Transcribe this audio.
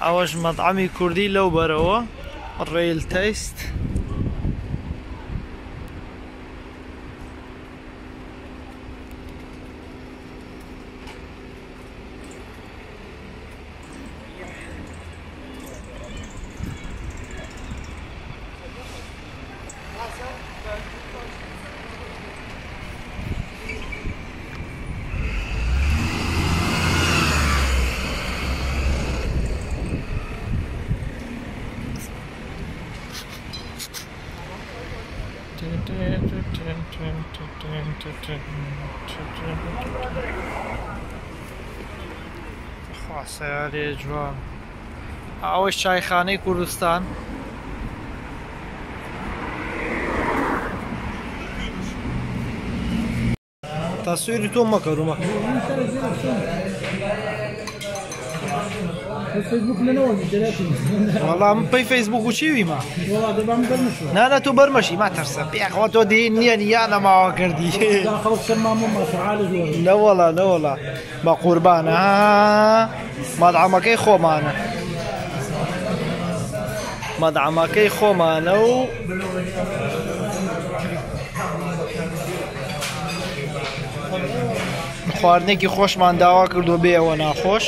اوش مطعمي كردي لو بروا الريل تيست خواسەیارێ جوان ئەوەش چایخانەی کوردستان تەسوێری تۆ مەکەرومە الفيسبوك لنا واجد 30 والله مبي فيسبوك وشيوي ما والله دابا مبرمش لا لا تو برمشي ما ترسى بيع خواتو دي نيا انا ما كردي لا خرج تما ماما شعالج لا والله لا والله ما قربان آه. ما دعمك خو معنا ما دعمك خو معنا و خواردنێکی خۆشمان داوا کردو بێ ئەوە ناخۆش